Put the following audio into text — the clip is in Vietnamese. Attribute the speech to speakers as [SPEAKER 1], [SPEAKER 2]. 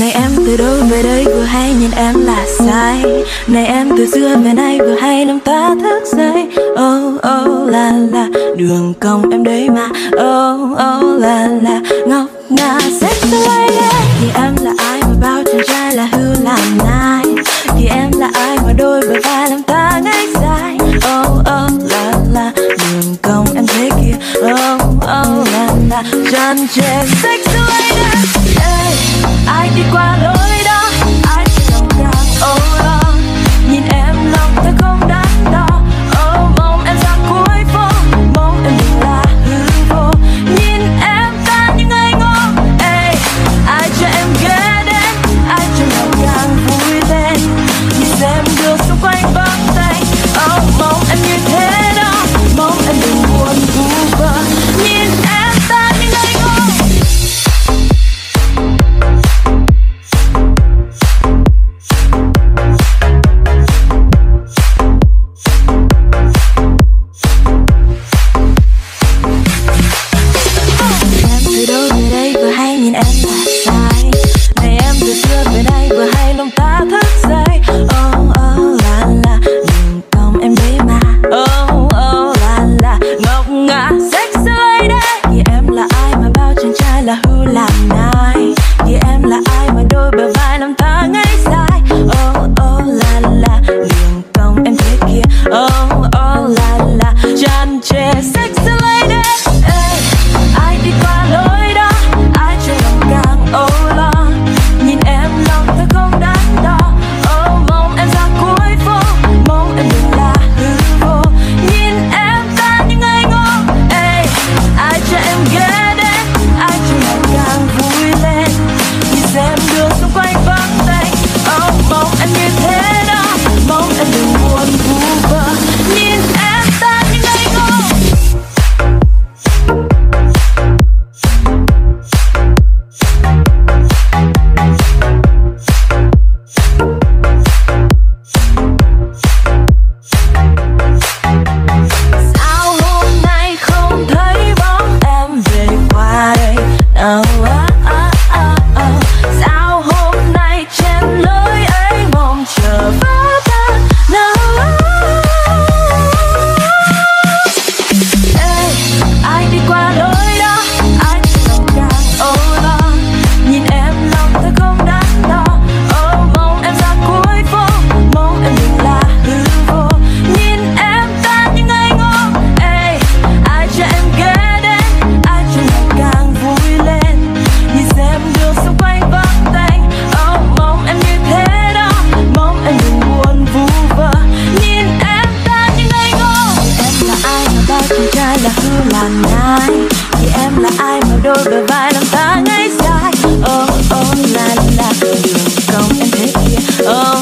[SPEAKER 1] Này em từ đâu về đây vừa hay, nhìn em là sai. Này em từ xưa về nay vừa hay năm ta thức dậy. Oh oh la la, Đường cong em đấy mà. Oh oh la la Ngọc ngà sex away yeah. Thì em là ai mà bao chàng trai là hư làm nai? Thì em là ai mà đôi bờ vai làm ta ngay dài Oh oh la la, Đường cong em thế kia. Oh oh la la, Tràn trề sex away yeah. Ai, que quadro! Oh. Bye. Oh, oh, la, la, la. You come and take. Oh.